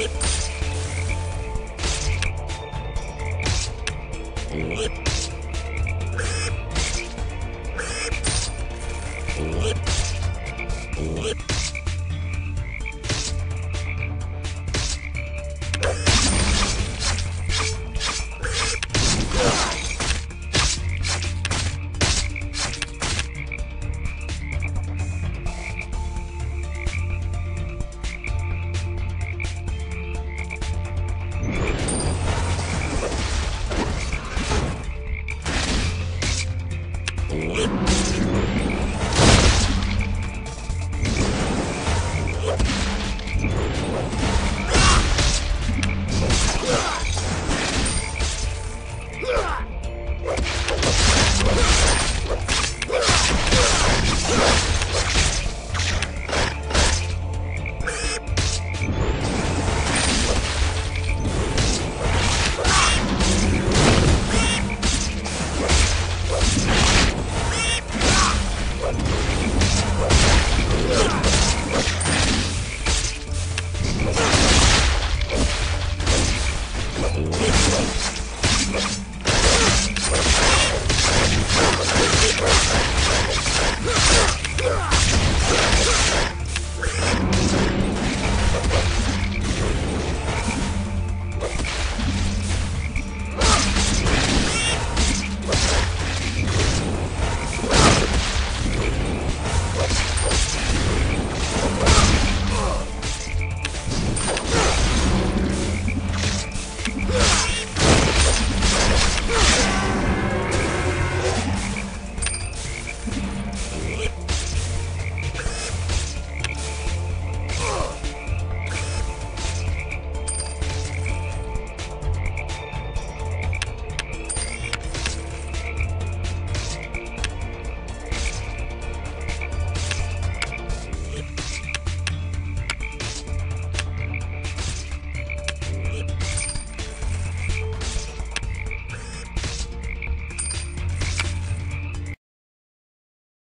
Whip.